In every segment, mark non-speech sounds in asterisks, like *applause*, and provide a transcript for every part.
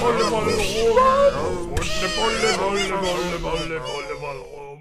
Wolle, Wolle, rum. Wolle, Wolle, Wolle, Wolle, Wolle, Wolle, rum.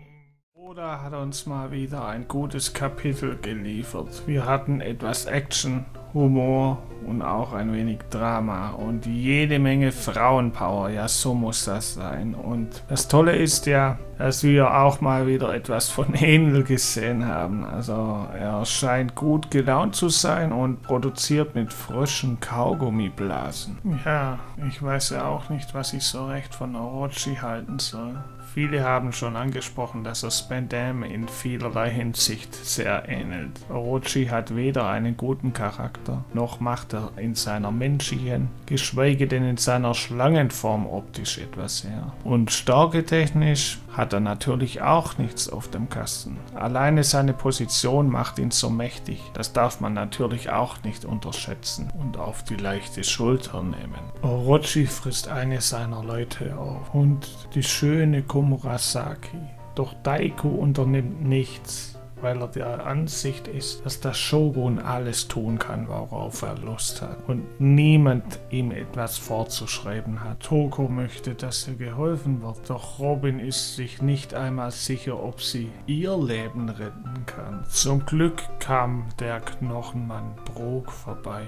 Oda hat uns mal wieder ein gutes Kapitel geliefert. Wir hatten etwas Action, Humor und auch ein wenig Drama und jede Menge Frauenpower. Ja, so muss das sein. Und das Tolle ist ja, dass wir auch mal wieder etwas von *laughs* Enel gesehen haben. Also er scheint gut gelaunt zu sein und produziert mit frischen Kaugummiblasen. Ja, ich weiß ja auch nicht, was ich so recht von Orochi halten soll. Viele haben schon angesprochen, dass er Spandam in vielerlei Hinsicht sehr ähnelt. Orochi hat weder einen guten Charakter, noch macht er in seiner menschlichen, geschweige denn in seiner Schlangenform optisch etwas her. Und stärketechnisch hat er natürlich auch nichts auf dem Kasten. Alleine seine Position macht ihn so mächtig. Das darf man natürlich auch nicht unterschätzen und auf die leichte Schulter nehmen. Orochi frisst eine seiner Leute auf und die schöne Komurasaki. Doch Daiko unternimmt nichts weil er der Ansicht ist, dass der Shogun alles tun kann, worauf er Lust hat und niemand ihm etwas vorzuschreiben hat. Toko möchte, dass ihr geholfen wird, doch Robin ist sich nicht einmal sicher, ob sie ihr Leben retten kann. Zum Glück kam der Knochenmann Brok vorbei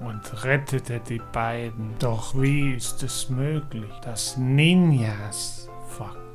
und rettete die beiden. Doch wie ist es möglich, dass Ninjas?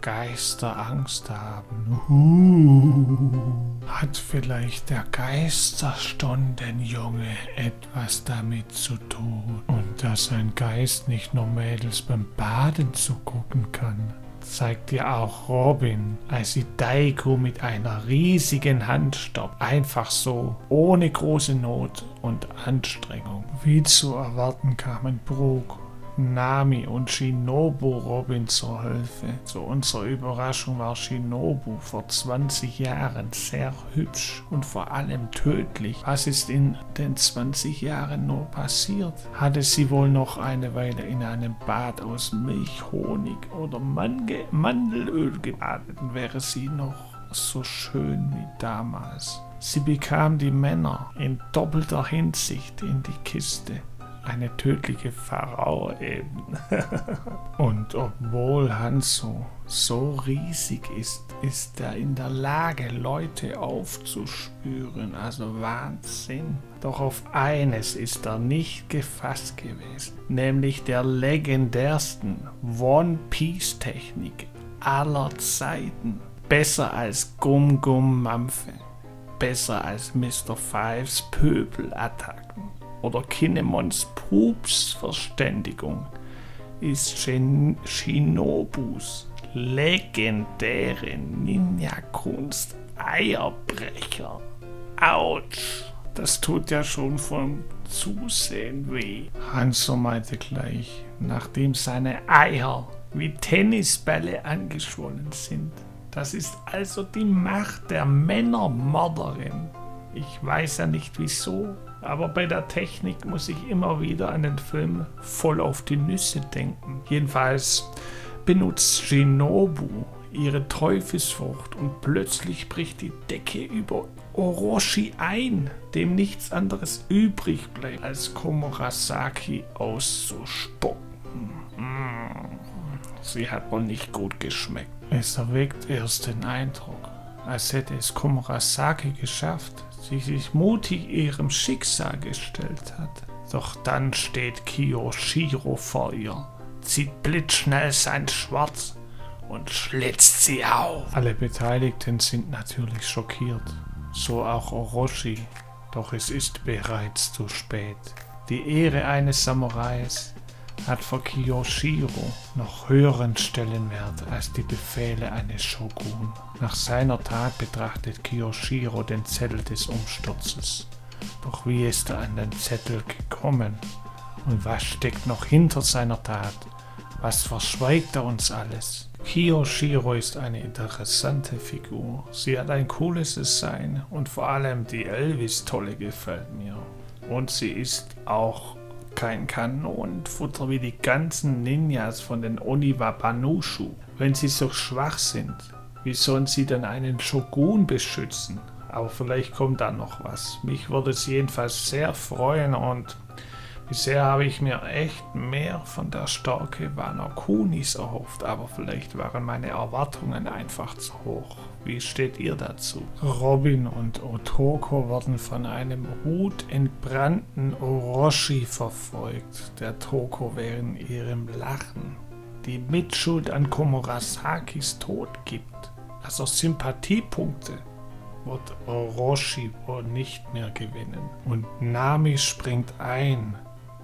Geister Angst haben. Uh, hat vielleicht der Geisterstundenjunge etwas damit zu tun? Und dass ein Geist nicht nur Mädels beim Baden zugucken kann? zeigt ja auch Robin, als sie Daiko mit einer riesigen Hand stoppt. Einfach so, ohne große Not und Anstrengung. Wie zu erwarten kamen Brooke Nami und Shinobu Robin zur Hilfe. Zu unserer Überraschung war Shinobu vor 20 Jahren sehr hübsch und vor allem tödlich. Was ist in den 20 Jahren nur passiert? Hatte sie wohl noch eine Weile in einem Bad aus Milch, Honig oder Mange Mandelöl gebadet, wäre sie noch so schön wie damals. Sie bekam die Männer in doppelter Hinsicht in die Kiste eine tödliche Pharao eben. *laughs* Und obwohl Hanzo so riesig ist, ist er in der Lage, Leute aufzuspüren. Also Wahnsinn. Doch auf eines ist er nicht gefasst gewesen, nämlich der legendärsten One Piece Technik aller Zeiten. Besser als Gum Gum Mampfe. Besser als Mr. Fives Pöbelattacken oder Kinemons Pupsverständigung ist Shin Shinobus legendäre Ninja-Kunst Eierbrecher. Autsch! Das tut ja schon vom Zusehen weh. Hanso meinte gleich, nachdem seine Eier wie Tennisbälle angeschwollen sind. Das ist also die Macht der Männermörderin. Ich weiß ja nicht wieso, aber bei der Technik muss ich immer wieder an den Film Voll auf die Nüsse denken. Jedenfalls benutzt Shinobu ihre Teufelsfrucht und plötzlich bricht die Decke über Orochi ein, dem nichts anderes übrig bleibt, als Komurasaki auszuspucken. Mm. Sie hat wohl nicht gut geschmeckt. Es erweckt erst den Eindruck, als hätte es Komurasaki geschafft, sie sich mutig ihrem Schicksal gestellt hat. Doch dann steht Kiyoshiro vor ihr, zieht blitzschnell sein Schwert und schlitzt sie auf. Alle Beteiligten sind natürlich schockiert, so auch Orochi, doch es ist bereits zu spät. Die Ehre eines Samurais hat für Kiyoshiro noch höheren Stellenwert als die Befehle eines Shogun. Nach seiner Tat betrachtet Kiyoshiro den Zettel des Umsturzes. Doch wie ist er an den Zettel gekommen? Und was steckt noch hinter seiner Tat? Was verschweigt er uns alles? Kiyoshiro ist eine interessante Figur. Sie hat ein cooles Design und vor allem die Elvis-Tolle gefällt mir. Und sie ist auch kein Kanonenfutter wie die ganzen Ninjas von den Oniwa Banushu. Wenn sie so schwach sind, wie sollen sie denn einen Shogun beschützen? Aber vielleicht kommt da noch was. Mich würde es jedenfalls sehr freuen und Bisher habe ich mir echt mehr von der Stärke Wano Kunis erhofft, aber vielleicht waren meine Erwartungen einfach zu hoch. Wie steht ihr dazu? Robin und Otoko werden von einem wutentbrannten Orochi verfolgt, der Toko während ihrem Lachen die Mitschuld an Komurasakis Tod gibt. Also Sympathiepunkte wird Orochi wohl nicht mehr gewinnen. Und Nami springt ein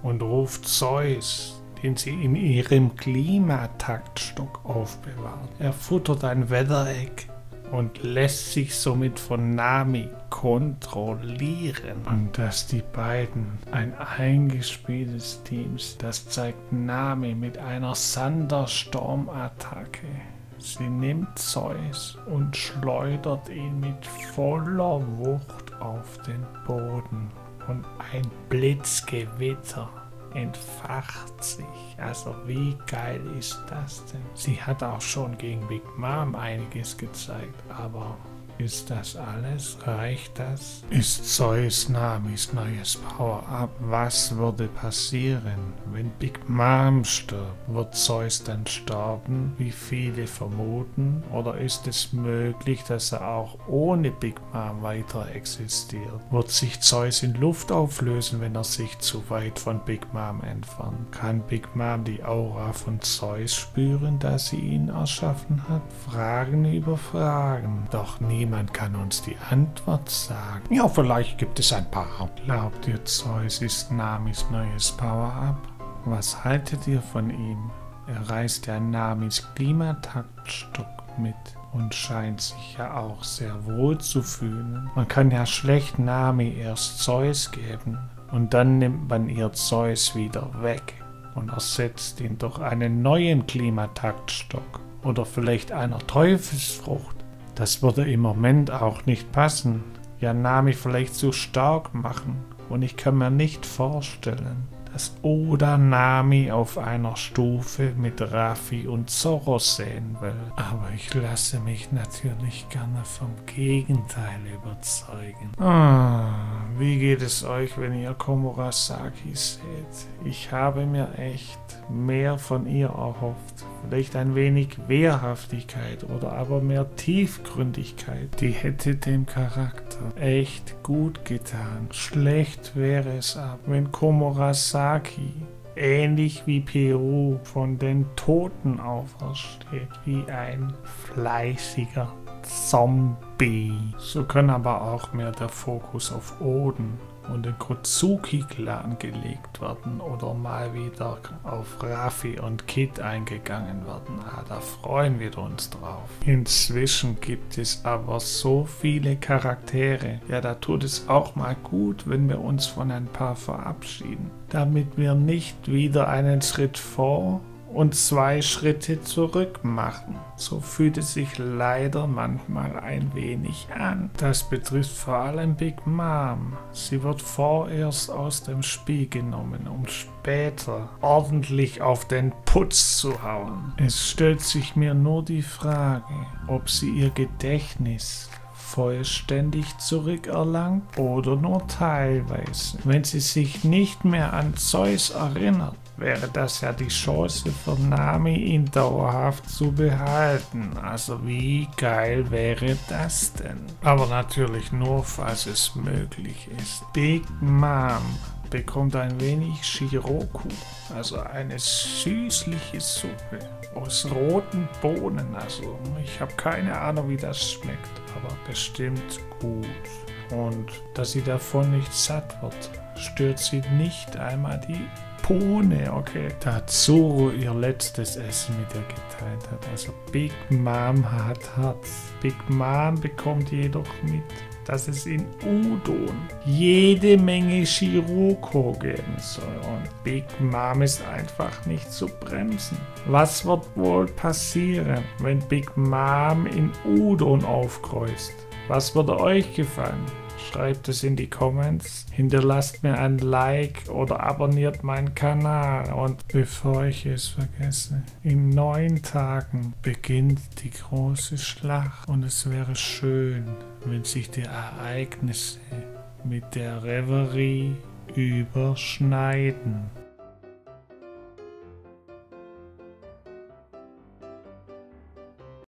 und ruft Zeus, den sie in ihrem Klimataktstock aufbewahrt. Er futtert ein Weathereck und lässt sich somit von Nami kontrollieren. Und dass die beiden ein eingespieltes Team sind, das zeigt Nami mit einer Sanderstorm-Attacke. Sie nimmt Zeus und schleudert ihn mit voller Wucht auf den Boden. Und ein Blitzgewitter entfacht sich. Also wie geil ist das denn? Sie hat auch schon gegen Big Mom einiges gezeigt, aber ist das alles? Reicht das? Ist Zeus Namis neues Power-Up? Was würde passieren, wenn Big Mom stirbt? Wird Zeus dann sterben, wie viele vermuten? Oder ist es möglich, dass er auch ohne Big Mom weiter existiert? Wird sich Zeus in Luft auflösen, wenn er sich zu weit von Big Mom entfernt? Kann Big Mom die Aura von Zeus spüren, da sie ihn erschaffen hat? Fragen über Fragen. Doch niemand Niemand kann uns die Antwort sagen. Ja, vielleicht gibt es ein paar. Glaubt ihr, Zeus ist Namis neues Power-Up? Was haltet ihr von ihm? Er reißt ja Namis Klimataktstock mit und scheint sich ja auch sehr wohl zu fühlen. Man kann ja schlecht Nami erst Zeus geben und dann nimmt man ihr Zeus wieder weg und ersetzt ihn durch einen neuen Klimataktstock oder vielleicht einer Teufelsfrucht. Das würde im Moment auch nicht passen. Ja, Nami vielleicht zu stark machen. Und ich kann mir nicht vorstellen, dass Oda Nami auf einer Stufe mit Raffi und Zorro sehen will. Aber ich lasse mich natürlich gerne vom Gegenteil überzeugen. Ah, wie geht es euch, wenn ihr Komurasaki seht? Ich habe mir echt mehr von ihr erhofft. Vielleicht ein wenig Wehrhaftigkeit oder aber mehr Tiefgründigkeit. Die hätte dem Charakter echt gut getan. Schlecht wäre es aber, wenn Komurasaki ähnlich wie Peru von den Toten aufersteht, wie ein fleißiger Zombie. So kann aber auch mehr der Fokus auf Oden und den Kotsuki-Clan gelegt werden oder mal wieder auf Raffi und Kid eingegangen werden. Ah, da freuen wir uns drauf. Inzwischen gibt es aber so viele Charaktere. Ja, da tut es auch mal gut, wenn wir uns von ein paar verabschieden, damit wir nicht wieder einen Schritt vor und zwei Schritte zurück machen. So fühlt es sich leider manchmal ein wenig an. Das betrifft vor allem Big Mom. Sie wird vorerst aus dem Spiel genommen, um später ordentlich auf den Putz zu hauen. Es stellt sich mir nur die Frage, ob sie ihr Gedächtnis vollständig zurückerlangt oder nur teilweise. Wenn sie sich nicht mehr an Zeus erinnert, wäre das ja die Chance für Nami, ihn dauerhaft zu behalten. Also wie geil wäre das denn? Aber natürlich nur, falls es möglich ist. Big Mom bekommt ein wenig Shiroku, also eine süßliche Suppe aus roten Bohnen. Also ich habe keine Ahnung, wie das schmeckt, aber bestimmt gut. Und dass sie davon nicht satt wird, stört sie nicht einmal die Pone, okay. Da hat Zoro ihr letztes Essen mit ihr geteilt hat. Also Big Mom hat Herz. Big Mom bekommt jedoch mit, dass es in Udon jede Menge Shiroko geben soll. Und Big Mom ist einfach nicht zu bremsen. Was wird wohl passieren, wenn Big Mom in Udon aufkreuzt? Was würde euch gefallen? Schreibt es in die Comments. Hinterlasst mir ein Like oder abonniert meinen Kanal. Und bevor ich es vergesse, in neun Tagen beginnt die große Schlacht. Und es wäre schön, wenn sich die Ereignisse mit der Reverie überschneiden.